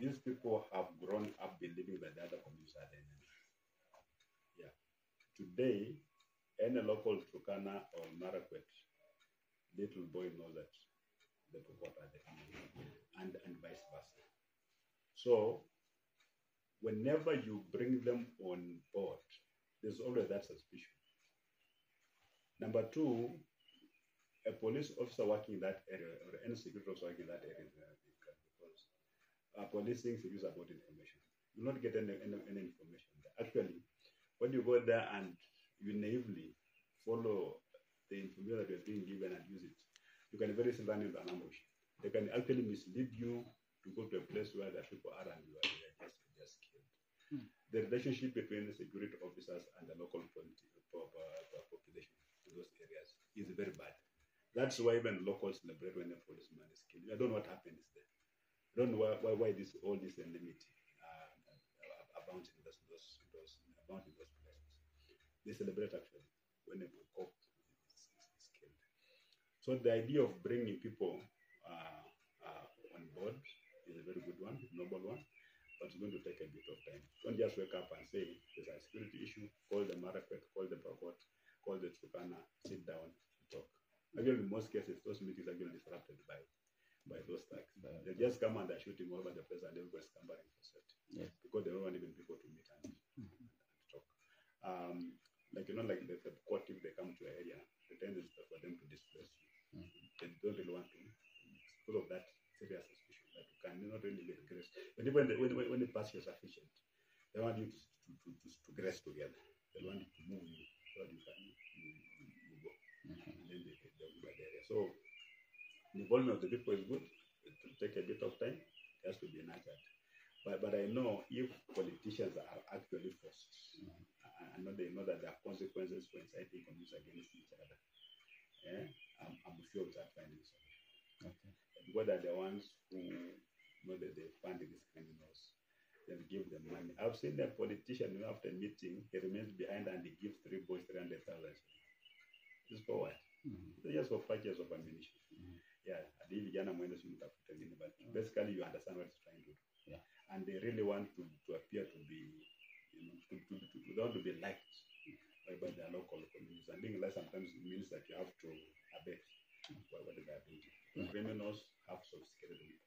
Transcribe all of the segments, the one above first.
these people have grown up believing that the other communities are the enemy. Yeah. Today, any local Turkana or Marakwet little boy knows that the Pokot are the enemy, and, and vice versa. So, whenever you bring them on board, there's always that suspicion. Number two, a police officer working in that area or any security officer working in that area is very difficult because uh, policing is about information. You not get any, any, any information. Actually, when you go there and you naively follow the information that you're being given and use it, you can very soon run into an ambush. They can actually mislead you to go to a place where the people are and you are just, just killed. Hmm. The relationship between the security officers and the local population in those areas is very bad. That's why even locals celebrate when a policeman is killed. I don't know what happens there. I don't know why, why, why this all this enmity uh, abounds in those, those, those, in those places. They celebrate actually when a cop is, is, is killed. So the idea of bringing people uh, uh, on board is a very good one, noble one, but it's going to take a bit of time. Don't just wake up and say there's a security issue, call the Marakwet, call the Pokot, call the Turkana, sit down, talk. Actually, in most cases, those meetings are actually disrupted by by those thugs. They just come and they're shooting all over the place and everybody's scampering for safety. Yes. Because they don't want even people to meet and, Mhm. and talk. Um, like, you know, like the, the court, if they come to an area, the tendency is for them to displace you. Mhm. They don't really want to, because of that serious suspicion that you cannot really get grace. But even the, when, when, when the past is sufficient, they want you to, to, to, to, to grace together. They want you to move you so that you can you, you, you go Mhm. and then they, they, they move the area. So the involvement of the people is good. It will take a bit of time. It has to be nurtured. But, but I know if politicians are actually forced, Mhm. I, I know they know that there are consequences for inciting communities against each other. Yeah? I'm, I'm sure without finding solution. Okay. Because they're the ones who know that they fund these criminals. Then give them money. I've seen a politician you know, after meeting, he remains behind and he gives three boys 300,000. This for what? Mhm. It's just for purchase of ammunition. Yeah, hadi vijana mwende si mtafute nini, but basically you understand what it's trying to do. Yeah. And they really want to, to appear to be, you know, to, to, to, to, they want to be liked by, by their local communities. And being liked sometimes means that you have to abet what, what they are doing. Because criminals have sophisticated weapons.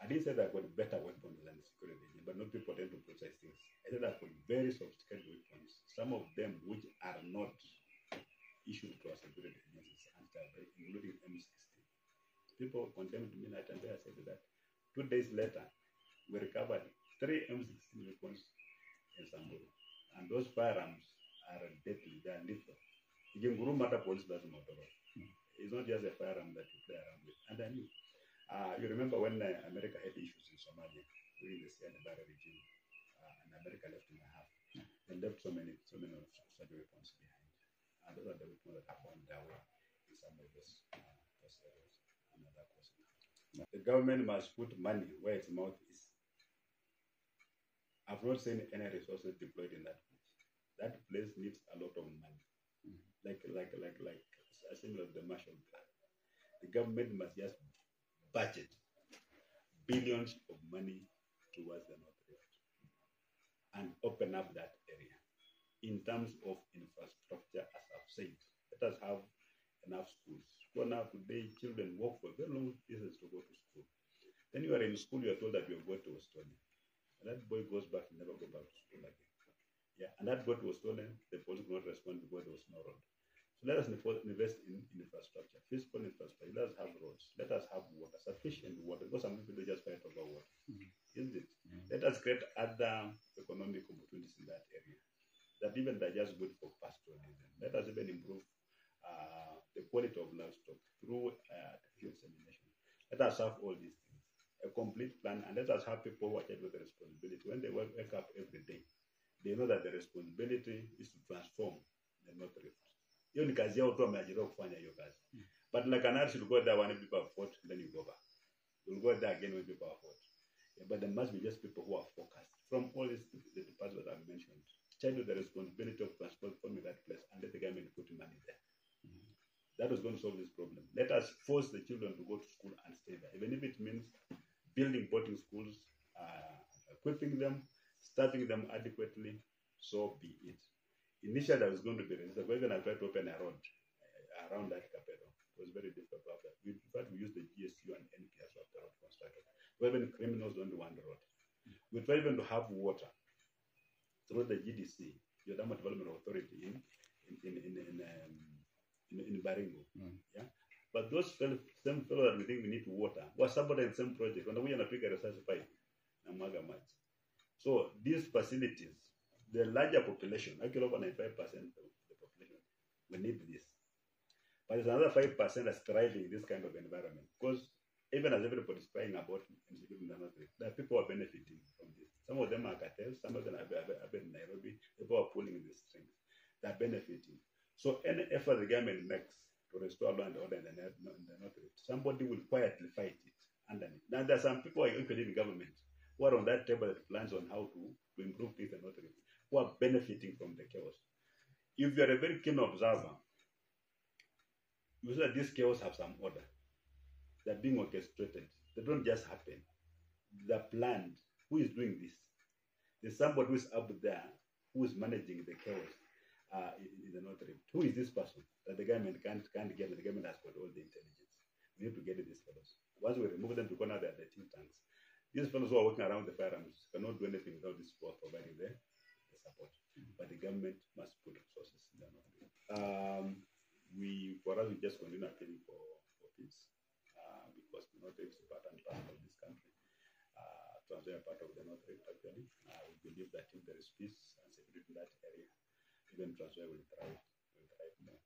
I didn't say they've got better weapons than the security but not people tend to process things. I said they've got very sophisticated weapons. Some of them which are not issued to agencies, and they including M16. People condemned me night and day. I said that. Two days later, we recovered three M16 weapons in Samburu. And those firearms are deadly, they are lethal. Ikinguru matter police doesn't matter. Hmm. It's not just a firearm that you play around with. And I knew. Uh, you remember when uh, America had issues in Somalia during the Siad Barre regime, uh, and America left in a half. Yeah. They left so many, so many of such weapons behind. And those are the that have found their way in some of those, uh, those areas. And that was The government must put money where its mouth is. I've not seen any resources deployed in that place. That place needs a lot of money. Mhm. Like, like, like, like, similar to the Marshall Plan. The government must just budget billions of money towards the North Rift and open up that area in terms of infrastructure, as I've said. Let us have enough schools. So now today, children walk for very long distances to go to school. Then you are in school, you are told that you are going to Estonia. And that boy goes back and never go back to school again. Yeah, and that boat was stolen, the police could not respond because there was no road. So let us invest in, in infrastructure, physical infrastructure. Let us have roads. Let us have water, sufficient water, because some people they just fight over water. Mhm. Isn't it? Mhm. Let us create other economic opportunities in that area. That even they're just good for pastoralism. Let us even improve uh, the quality of livestock through uh, artificial insemination. Let us have all these things, a complete plan, and let us have people who are with the responsibility. When they wake up every day, they know that the responsibility is to transform the North Rift. Hiyo ni kazi yao tu wameajiriwa kufanya hiyo kazi. But like an artist, you go there when people have fought, then you go back. You'll go there again when people have fought. Yeah, but there must be just people who are focused from all these the departments that I've mentioned. Charge with the responsibility of transforming that place and let the government put money there. Mhm. That was going to solve this problem. Let us force the children to go to school and stay there, even if it means building boarding schools, uh, equipping them, staffing them adequately, so be it. Initially, I was going to be resistance. We're going to try to open a road uh, around that capital. It was very difficult to that. We, in fact, we used the GSU and NPS of the road constructed. Even criminals don't want the road. We try even to have water through the GDC, Yodama Development Authority in in in in in, um, in, in Baringo. Mm. Yeah, but those same fellow that we think we need to water in the same project. When we not research pipe, na mwaga maji. So these facilities, the larger population, actually over 95 percent of the population, we need this. But there's another five percent that's thriving in this kind of environment because even as everybody's crying about there are people are benefiting from this. Some of them are cartels, some of them are in Nairobi, people are pulling these strings. They're benefiting. So any effort the government makes to restore law and order in the, in the somebody will quietly fight it underneath. Now there are some people who are actually in government who are on that table that plans on how to, to improve things in the who are benefiting from the chaos. If you are a very keen observer, you see that these chaos have some order. They're being orchestrated. They don't just happen. They're planned. Who is doing this? There's somebody who is up there who is managing the chaos uh, the North Rift. Who is this person that the government can't, can't get? The government has got all the intelligence. We need to get these fellows. Once we remove them to corner, they're the think tanks. These fellows who are working around the firearms cannot do anything without this force providing the, the support. But the government must put resources in the North Um, we, for us, we just continue appealing for, for peace uh, because the North is part and parcel of this country. Uh, Trans Nzoia part of the North Rift actually. Uh, we believe that if there is peace and security in that area, even Trans Nzoia will thrive, will thrive more.